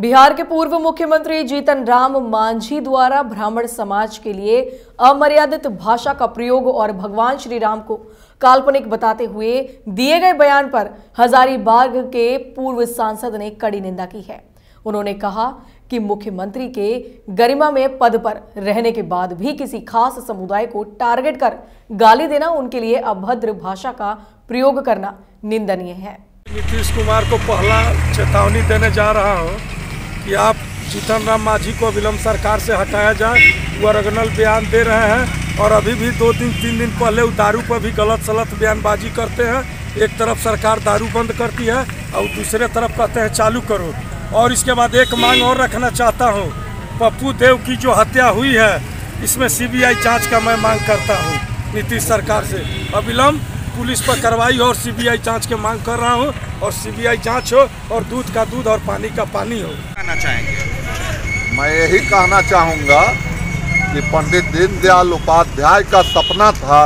बिहार के पूर्व मुख्यमंत्री जीतन राम मांझी द्वारा ब्राह्मण समाज के लिए अमर्यादित भाषा का प्रयोग और भगवान श्री राम को काल्पनिक बताते हुए दिए गए बयान पर हजारीबाग के पूर्व सांसद ने कड़ी निंदा की है। उन्होंने कहा कि मुख्यमंत्री के गरिमा में पद पर रहने के बाद भी किसी खास समुदाय को टारगेट कर गाली देना उनके लिए अभद्र भाषा का प्रयोग करना निंदनीय है। नीतीश कुमार को पहला चेतावनी देने जा रहा हूँ कि आप जीतन राम मांझी को विलम्ब सरकार से हटाया जाए वो अरगनल बयान दे रहे हैं और अभी भी दो दिन तीन दिन पहले वो दारू पर भी गलत सलत बयानबाजी करते हैं। एक तरफ़ सरकार दारू बंद करती है और दूसरे तरफ़ कहते हैं चालू करो। और इसके बाद एक मांग और रखना चाहता हूँ, पप्पू देव की जो हत्या हुई है, इसमें सीबीआई जाँच का मैं मांग करता हूँ, नीतीश सरकार से। अविलंब पुलिस पर कार्रवाई और सीबीआई जाँच के मांग कर रहा हूँ, और सीबीआई जाँच हो और दूध का दूध और पानी का पानी हो। चाहेंगे? मैं यही कहना चाहूँगा कि पंडित दीनदयाल उपाध्याय का सपना था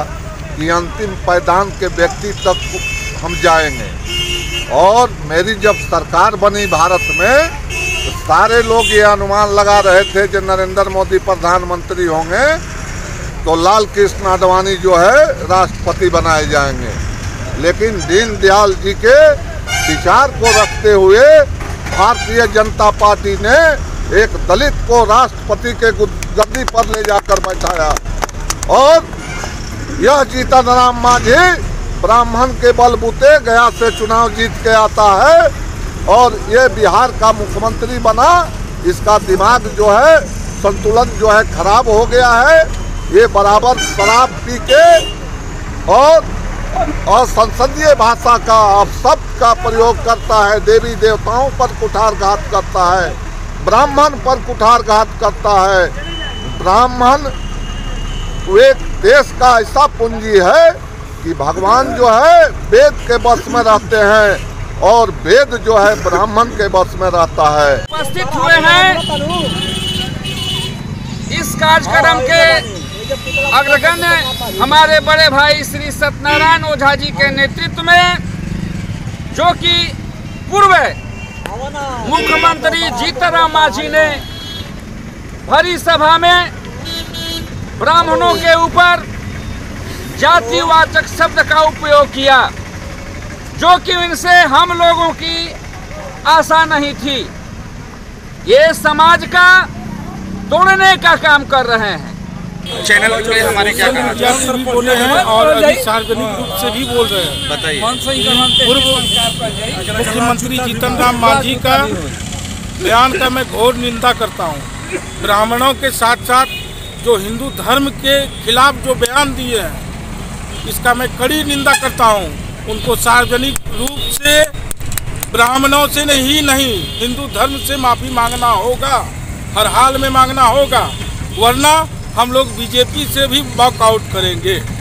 कि अंतिम पैदान के व्यक्ति तक हम जाएँगे। और मेरी जब सरकार बनी भारत में तो सारे लोग ये अनुमान लगा रहे थे कि नरेंद्र मोदी प्रधानमंत्री होंगे तो लाल कृष्ण आडवाणी जो है, राष्ट्रपति बनाए जाएँगे। लेकिन दीनदयाल जी के विचार को रखते हुए भारतीय जनता पार्टी ने एक दलित को राष्ट्रपति के गद्दी पर ले जाकर बैठाया। और यह जीतन राम मांझी, ब्राह्मण के बलबूते गया से चुनाव जीत के आता है। और ये बिहार का मुख्यमंत्री बना, इसका दिमाग जो है, संतुलन जो है खराब हो गया है। ये बराबर शराब पी के और और संसदीय भाषा का शब्द का प्रयोग करता है। देवी देवताओं पर कुठार घात करता है। ब्राह्मण पर कुठार घात करता है। ब्राह्मण एक देश का ऐसा पूंजी है कि भगवान जो है, वेद के बस में रहते हैं और वेद जो है, ब्राह्मण के बस में रहता है। उपस्थित हुए हैं। इस कार्यक्रम के अग्रगण्य हमारे बड़े भाई श्री सत्यनारायण ओझा जी के नेतृत्व में, जो कि पूर्व मुख्यमंत्री जीतराम मांझी ने भरी सभा में ब्राह्मणों के ऊपर जातिवाचक शब्द का उपयोग किया, जो कि इनसे हम लोगों की आशा नहीं थी। ये समाज का तोड़ने का काम कर रहे हैं। चैनल पे हमारे क्या कहना बोले हैं और अभी सार्वजनिक रूप से भी बोल रहे हैं। बताइए। पूर्व मुख्यमंत्री जीतन राम मांझी का बयान का मैं घोर निंदा करता हूँ। ब्राह्मणों के साथ साथ जो हिंदू धर्म के खिलाफ जो बयान दिए हैं इसका मैं कड़ी निंदा करता हूँ। उनको सार्वजनिक रूप से ब्राह्मणों से नहीं नहीं हिंदू धर्म से माफ़ी मांगना होगा। हर हाल में मांगना होगा। वरना हम लोग बीजेपी से भी वॉकआउट करेंगे।